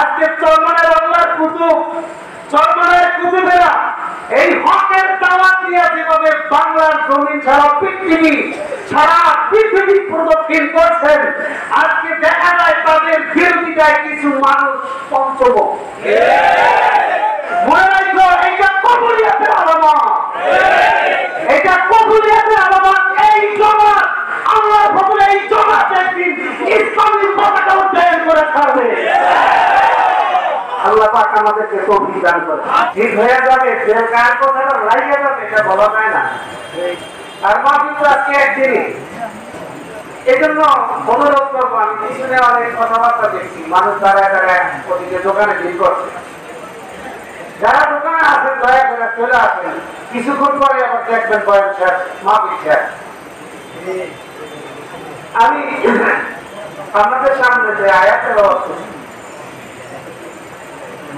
আজকে চরমানের আল্লাহর কুতুব, চরমানের কুতুবেরা এই হকের দাওয়াত নিয়ে যেভাবে বাংলার জমিন ছাড়া পৃথিবী, সারা পৃথিবী প্রদক্ষিণ করছেন, আজকে দেখা যায় তাদের বিরোধিতায় কিছু মানুষ পঞ্চমক মনে রাখব এটা কবুলিয়াতের আলামত। এটা কবুলিয়াতের আলামত। এই জমাত, আল্লাহর ফজলে এই জমাত ইসলামী পতাকা করে ছাড়বে। আল্লাহ পাক আমাদেরকে তৌফিক দান করে। ঠিক হয়ে যাবে যে কার কথাটা লাগিয়ে যাবে, এটা বলা যায় না। আর মা কিন্তু আজকে একদিনই। এই জন্য অনুরোধ করব, আমি পিছনে অনেক কথাবার্তা দেখছি, মানুষ দাঁড়ায় দাঁড়ায় ওদিকে দোকানে ভিড় করছে। যারা দোকানে আছেন, দয়া করে চলে আসেন। কিছুক্ষণ পরে আবার দেখবেন বয়স শেষ মাফিক শেষ আমি আপনাদের সামনে যে আয়াতের অর্থ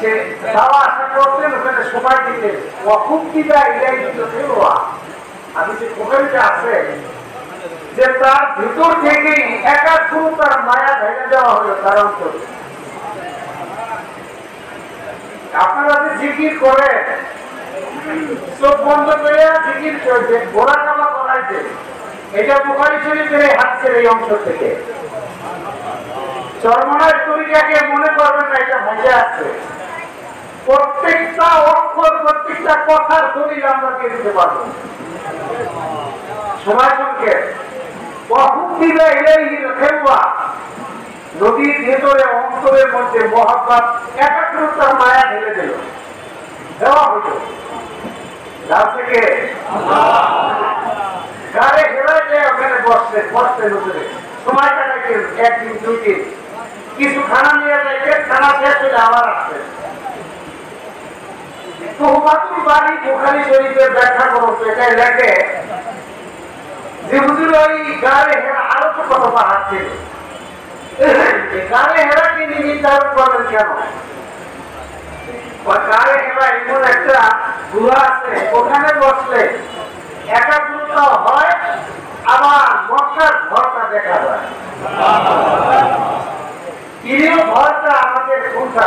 সে যাওয়া আসা করতেন যে পোখারিতে আছে যে তার তার তার আপনারা জিকির করে চোখ বন্ধ করে জিকির করছে ঘোড়া কামা করাইছে এটা বুখারি শরীফের এই হাতের এই অংশ থেকে। চরমনার তরিকাকে মনে করবেন না, এটা ভাইয়া আছে। প্রত্যেকটা অক্ষর, প্রত্যেকটা কথার দলিল আমরা কে দিতে পারব। সময় বহুত দিলে খেলবা নদীর ভেতরে, অন্তরের মধ্যে মহাব্বাত একাত্রতার মায়া ঢেলে দিল। দেওয়া হইল গাছ থেকে গাড়ে যে ওখানে বসছে বসতে নজরে। সময় কাটাইতে একদিন, দুই দিন। কিছু খানা নিয়ে যাইতে খানা শেষ হলে আবার আসছে তোহমাতুল বাড়ি বুখারি শরীফের ব্যাখ্যা করো এটাই লেখে। যে হুজুর ওই গাড়ে হেরা আরও তো কত পাহাড় ছিল। গাড়ে হেরা তিনি নির্ধারণ করবেন কেন? গাড়ে হেরা এমন একটা গুহা আছে ওখানে বসলে একাগ্রতা হয় আবার মক্কার ঘরটা দেখা যায়। প্রিয় ঘরটা আমাদের কোনটা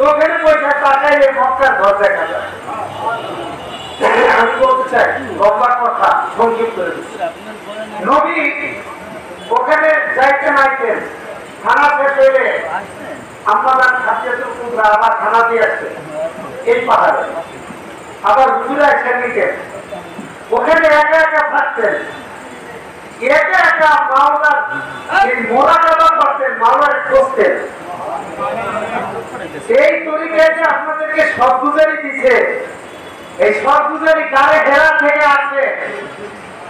ওখানে পয়সা নাইতেন খানা শেষ হইলে আমাদের খাদ্যের খানা দিয়ে এই পাহাড়ে। আবার হুজুরা ওখানে একা একা থাকতেন। এই সব গুজারি দিছে। এই থেকে আসে?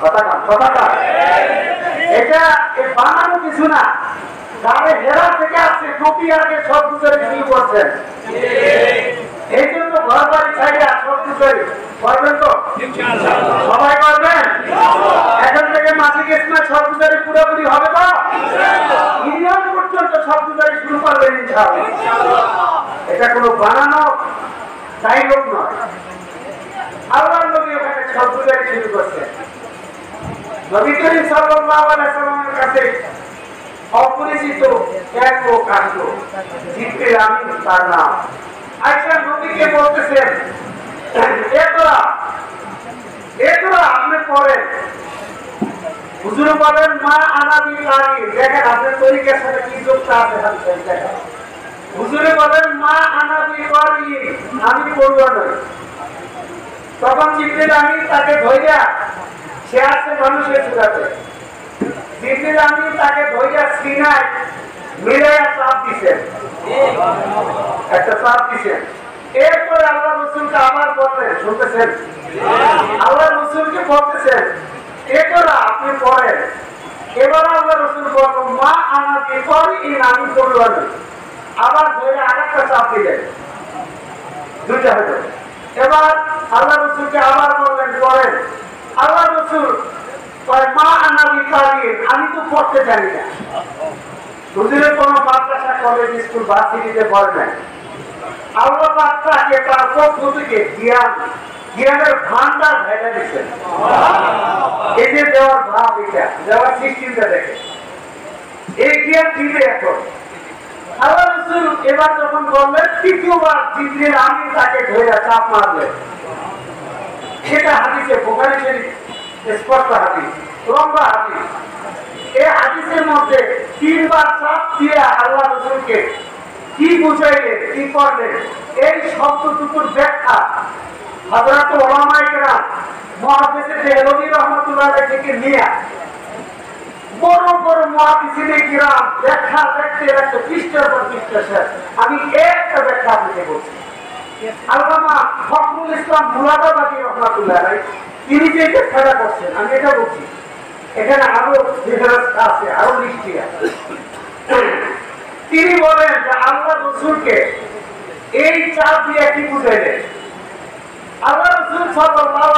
কথা না এটা বানানো কিছু না। গাড়ে হেরা থেকে আসছে টুপি আগে সব গুজারি শুরু করছেন এই জন্য ঘর বাড়ি ছাড়িয়ে সব গুজারি করবেন তো সবাই করবেন এখন থেকে মাসিক ইসমা সব গুজারি পুরোপুরি হবে তো ইউনিয়ন পর্যন্ত সব গুজারি শুরু করবেন এটা কোনো বানানো ডাইলগ নয়। আল্লাহ নবী ওখানে সব শুরু করছেন। নবী করিম সাল্লাল্লাহু আলাইহি সাল্লামের কাছে অপরিচিত এক লোক আসলো জিব্রিল আমিন তার নাম। আয়েশা নবীকে বলতেছেন এতরা এতরা আপনি পড়েন। হুজুর বলেন, মা আনাবি দেখেন আপনার তরিকার সাথে কি আছে হুজুরে বলেন, মা আনাবি আমি তখন জিব্রিল তাকে সে আছে মানুষের জিব্রিল তাকে মিলাইয়া চাপ একটা চাপ দিছেন। এরপরে আল্লাহ রসুলকে আবার বললেন, শুনতেছেন? আল্লাহ রসুলকে বলতেছেন এরপরে আপনি পড়েন এবার আল্লাহ রসুল বলল মা আমাকে করি আমি করলাম আবার ধরে আরেকটা চাপ দিলেন দুইটা এবার আল্লাহ রসুলকে আবার বললেন আল্লাহ রসুল মা আনাবি আমি তো পড়তে জানি না। কোনো মাদ্রাসা, কলেজ, স্কুল, ভার্সিটিতে পড়ে নাই। আল্লাহ পাক তাকে তার জ্ঞানের ভান্ডার ভেঙে দিচ্ছেন এই যে দেওয়ার ভাব এটা। দেওয়ার সিস্টেমটা দেখে। এই জ্ঞান দিবে এখন। এবার যখন বললেন, তৃতীয়বার জিবরিল আমি তাকে ধরে চাপ মারলেন সেটা হাদিসে, বোখারি স্পষ্ট হাদিস, লম্বা হাদিস। এই হাদিসের মধ্যে তিনবার চাপ দিয়ে আল্লাহ রসুলকে কি বুঝাইলেন, কি করলেন, এই শব্দটুকুর ব্যাখ্যা হযরত ওলামায়ে কেরাম মহাদিসে দেহলভী রহমাতুল্লাহ থেকে নিয়ে, বড় বড় মহাদিসিনে কিরাম ব্যাখ্যা দেখতে দেখতে পৃষ্ঠার পর পৃষ্ঠা শেষ আমি একটা ব্যাখ্যা আপনাকে বলছি। আল্লামা ফখরুল ইসলাম মুরাদাবাদী রহমাতুল্লাহ তিনি যে ব্যাখ্যাটা করছেন, আমি এটা বলছি। এখানে আরও ডিফারেন্স আছে, আরও লিস্টি আছে। তিনি বলেন যে আল্লাহ রসুলকে এই চাপ দিয়ে কি বুঝাইলেন? আল্লাহ রসুল সাল্লাল্লাহু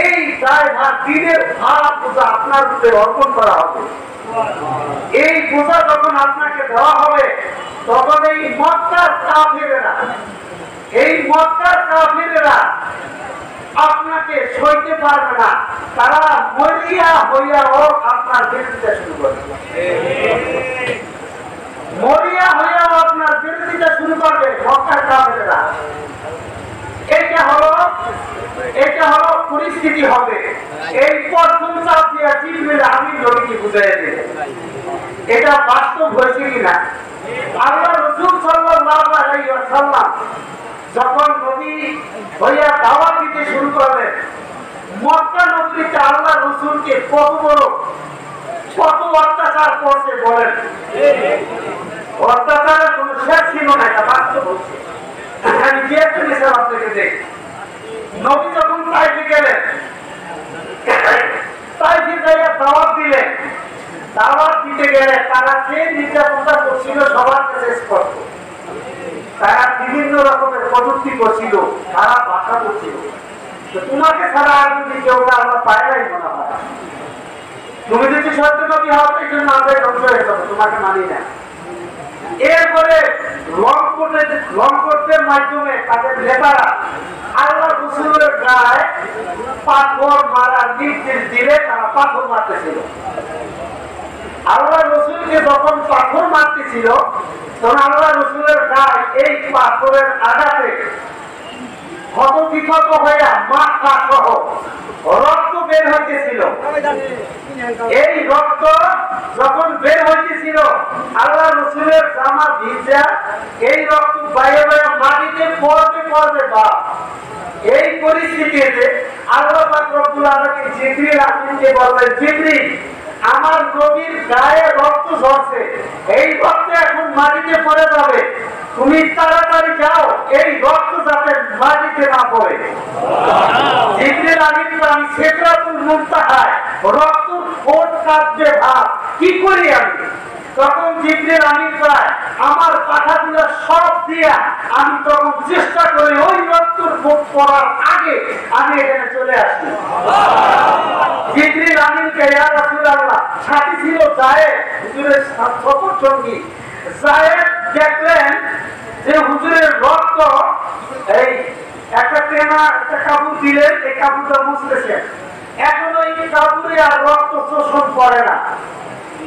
এই দিনের ভার বোঝা আপনার উপরে করা হবে। এই বোঝা যখন আপনাকে দেওয়া হবে, তখন এই মক্কার কাফিরেরা এই মক্কার কাফিরেরা আপনাকে সইতে পারবে না। তারা মরিয়া হইয়া হোক আপনার বিরোধিতা শুরু করবে মরিয়া হইয়াও আপনার বিরোধিতা শুরু করবে মক্কার কাফেরেরা। এটা হলো এটা হলো পরিস্থিতি হবে। এই চাপ দিয়া চিনবেন আমি নবীকে বুঝাই দিলেন। এটা বাস্তব হয়েছে কিনা? আল্লাহ রসুল ওয়াসাল্লাম যখন নবী হইয়া দাওয়াত দিতে শুরু করলেন মক্কা নগরীতে আল্লাহ রসুলকে কত বড়, কত অত্যাচার করছে বলেন। অত্যাচারের কোনো শেষ ছিল না এটা বাস্তব হচ্ছে আমি যে একটা বিষয় আপনাকে দেখ নবী যখন তাইফে গেলেন, তাইফে যাইয়া দাওয়াত দিলেন। দাওয়াত দিতে গেলে তারা যে নির্যাতনটা করছিল সবার কাছে স্পষ্ট। তারা বিভিন্ন রকমের প্রযুক্তি করছিল, তারা ভাষা করছিল। তোমাকে ছাড়া আর যদি কেউ না, আমরা পাই নাই মনে হয় তুমি যদি সত্য নবী হও, এই জন্য আমরা ধ্বংস হয়ে যাব, তোমাকে মানি না। এরপরে লং করতে লং করতের মাধ্যমে তাদের নেতারা আল্লাহ রসুলের গায়ে পাথর মারার নির্দেশ দিলে তারা পাথর মারতেছিল। আল্লাহ রসুলকে যখন পাথর মারতেছিল, তখন আল্লাহ রসুলের গায়ে এই পাথরের আঘাতে রক্ত বের এই রক্ত যখন বের আল্লাহ রসুলের এই রক্ত বাইরে মাটিতে বা এই পরিস্থিতিতে আমার নবীর গায়ে রক্ত ঝরছে। এই রক্ত এখন মাটিতে পড়ে যাবে। তুমি তাড়াতাড়ি যাও, এই রক্ত যাতে মাটিতে না পড়ে। রক্ত ফোট কাটবে ভাব কি করি আমি? তখন জিবরিল আমিন কয় আমার পাখাগুলো সব দিয়া আমি তখন চেষ্টা করি ওই রক্তর ফোট পড়ার আগে আমি এখানে চলে আসি জিবরিল আমিনকে, ইয়া রাসূলুল্লাহ, সাথী ছিল জায়েদ, হুজুরের সফর সঙ্গী। জায়েদ দেখলেন যে হুজুরের রক্ত এই একটা টেনা একটা কাপড় দিলেন, এই কাপড়টা মুছতেছেন। ওই কাপড়ে আর রক্ত শোষণ করে না।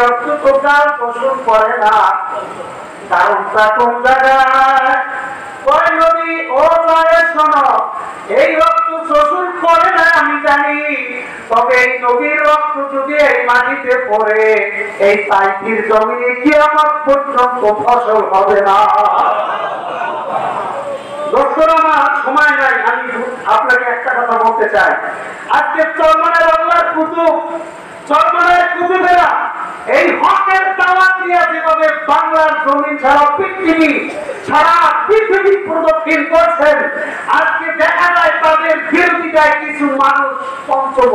রক্ত পোষণ করে না। এই রক্ত করে না, আমি জানি, তবে এই নবীর রক্ত যদি এই মাটিতে পড়ে, এই সাইটির জমিনে কি আমার পর্যন্ত ফসল হবে না। সময় নাই, আমি আপনাকে একটা কথা বলতে চাই। আজকে চরমানের আল্লাহর কুতুব চরমানের কুতুবেরা এই হকের দাওয়াত নিয়ে যেভাবে বাংলার জমিন ছাড়া পৃথিবী সারা পৃথিবী প্রদক্ষিণ করছেন। আজকে দেখা যায় তাদের বিরোধিতায় কিছু মানুষ পঞ্চম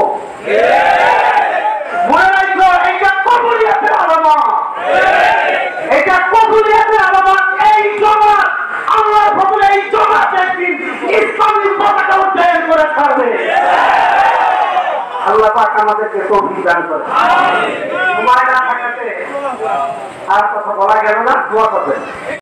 মনে রাখব এটা কবুলিয়াতের আলামত। এটা কবুলিয়াতের আলামত। এই জমাত আল্লাহর ফজলে এই জমাত একদিন ইসলামী পতাকা উদ্যায়ন করে ছাড়বে। আল্লাহ পাক আমাদেরকে তৌফিক দান করে সময় না থাকাতে আর কথা বলা গেল না দোয়া করবেন।